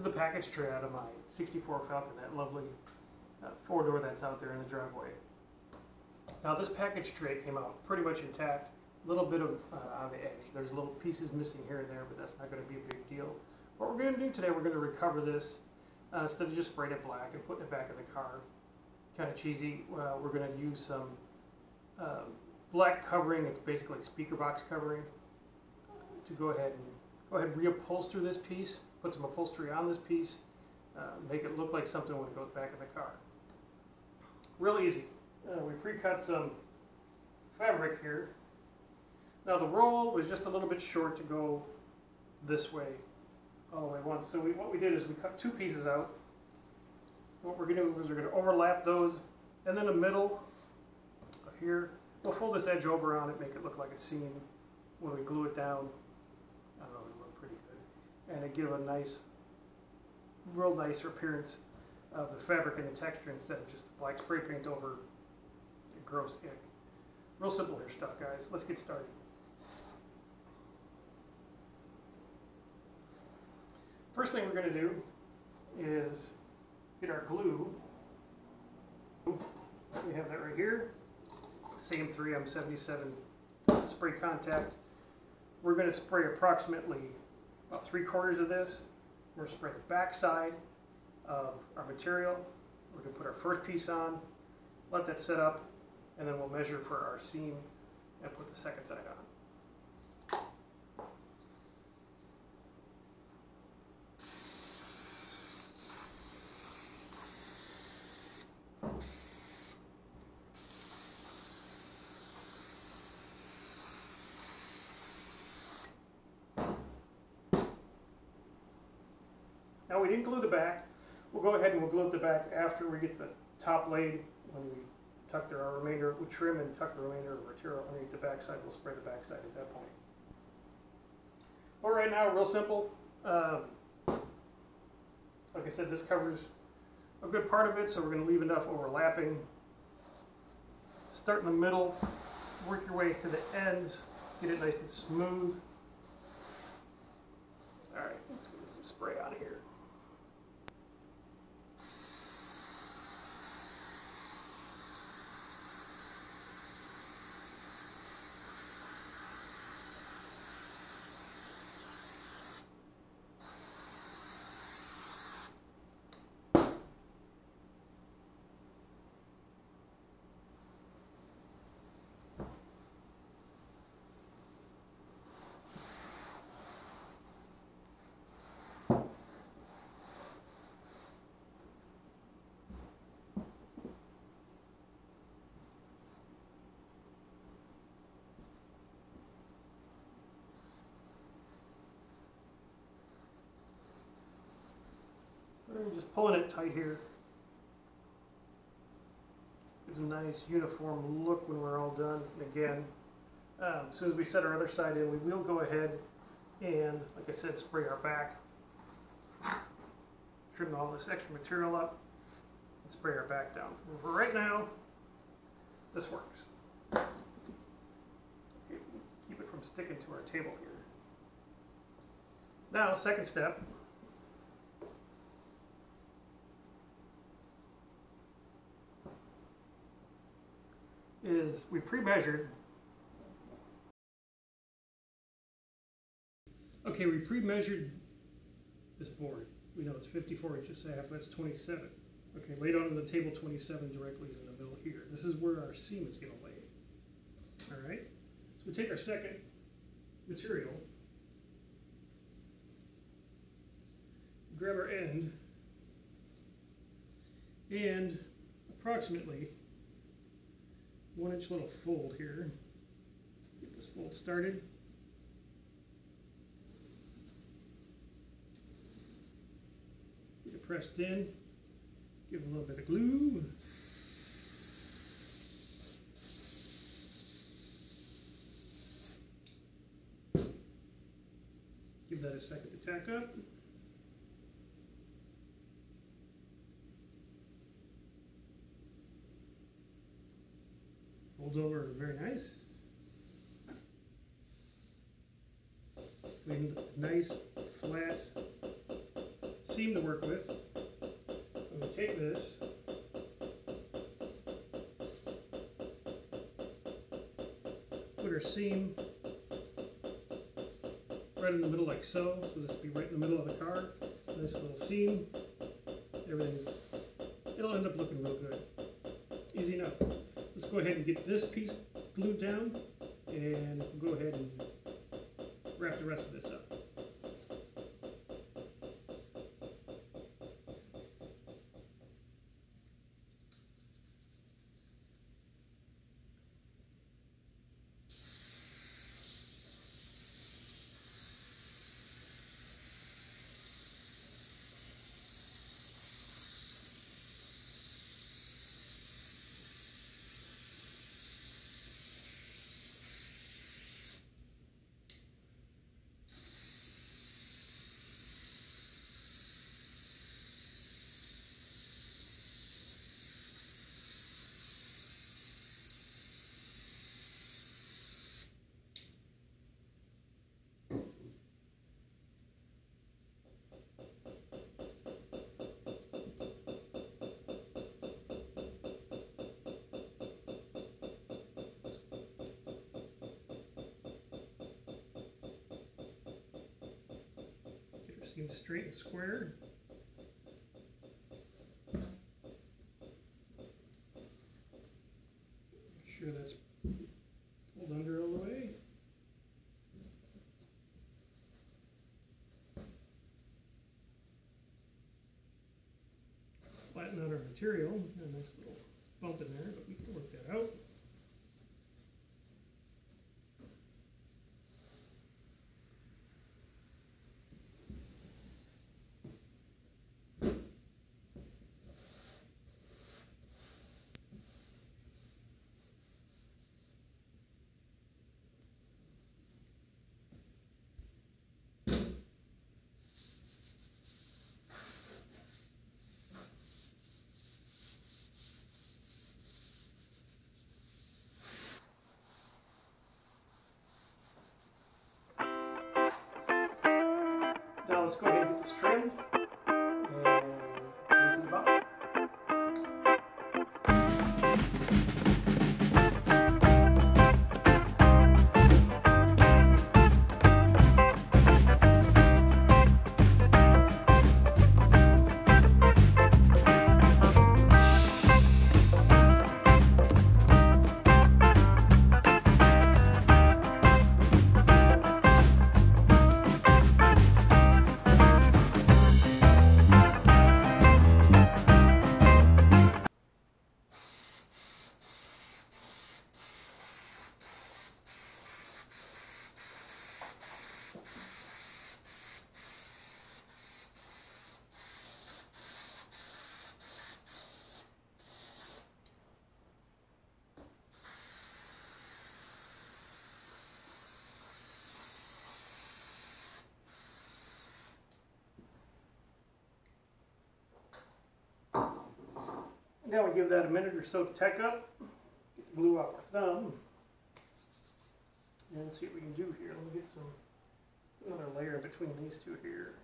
is the package tray out of my 64 Falcon, that lovely uh, four door that's out there in the driveway. Now this package tray came out pretty much intact, a little bit of uh, on the edge. There's little pieces missing here and there, but that's not going to be a big deal. What we're going to do today, we're going to recover this uh, instead of just spraying it black and putting it back in the car. Kind of cheesy. We're going to use some uh, black covering. It's basically speaker box covering to go ahead and go ahead and reupholster this piece. Put some upholstery on this piece. Uh, make it look like something when it goes back in the car. Real easy. Uh, we pre-cut some fabric here. Now the roll was just a little bit short to go this way all the way once. So we, what we did is we cut two pieces out. What we're going to do is we're going to overlap those and then the middle here, we'll fold this edge over on it, make it look like a seam. When we glue it down, I don't know, it look pretty good. And give a nice, real nicer appearance of the fabric and the texture instead of just black spray paint over a gross ick. Real simple here stuff, guys. Let's get started. First thing we're going to do is get our glue. We have that right here. Same 3M77 spray contact. We're going to spray approximately about three quarters of this. We're going to spray the back side of our material. We're going to put our first piece on, let that set up, and then we'll measure for our seam and put the second side on. We didn't glue the back. We'll go ahead and we'll glue up the back after we get the top laid. When we tuck the remainder, we trim and tuck the remainder of material underneath the backside. We'll spray the backside at that point. But right now, real simple. Um, like I said, this covers a good part of it, so we're going to leave enough overlapping. Start in the middle, work your way to the ends, get it nice and smooth. All right, let's get some spray out of here. I'm just pulling it tight here. Gives a nice uniform look when we're all done. Again, um, as soon as we set our other side in, we will go ahead and, like I said, spray our back. Trim all this extra material up and spray our back down. For right now, this works. Keep it from sticking to our table here. Now, second step, is we pre-measured. Okay, we pre-measured this board. We know it's 54 inches half, that's 27. Okay, laid on the table 27 directly is in the middle here. This is where our seam is going to lay. All right, so we take our second material, grab our end, and approximately one inch little fold here. Get this fold started. Get it pressed in. Give it a little bit of glue. Give that a second to tack up. Folds over very nice. Nice, flat seam to work with. I'm gonna take this. Put our seam right in the middle like so. So this will be right in the middle of the car. Nice little seam. Everything, it'll end up looking real good. Easy enough. Go ahead and get this piece glued down and go ahead and wrap the rest of this up. Seam straight and square. Make sure that's pulled under all the way. Flatten out our material, a nice little bump in there, Now we give that a minute or so to tech up, get the glue off our thumb, and see what we can do here. Let me get some, another layer between these two here.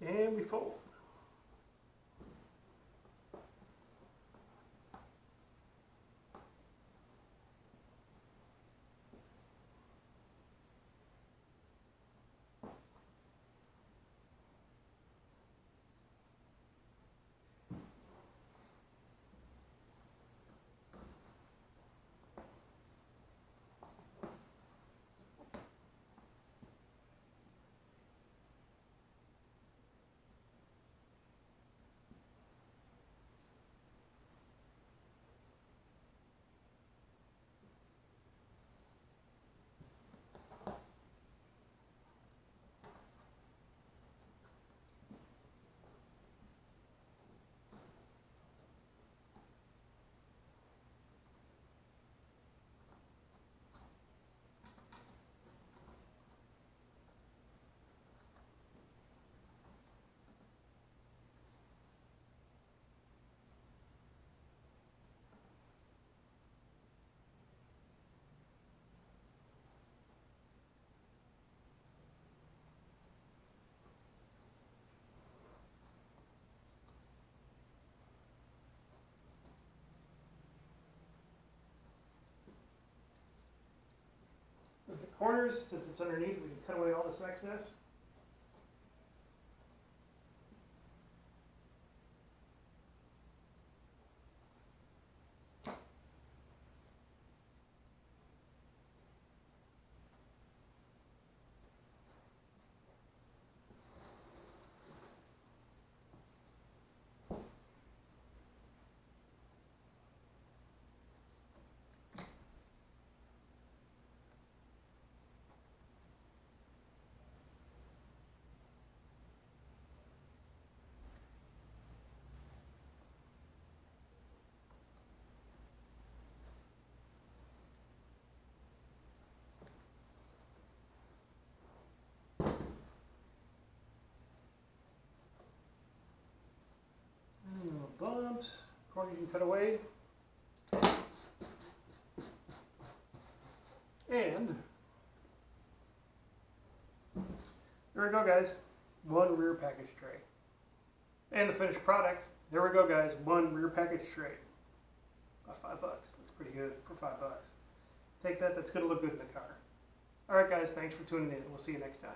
And we fold. Corners, since it's underneath, we can cut away all this excess. You can cut away. And there we go, guys. One rear package tray. And the finished product. There we go, guys. One rear package tray. About five bucks. Looks pretty good for five bucks. Take that. That's gonna look good in the car. All right, guys. Thanks for tuning in. We'll see you next time.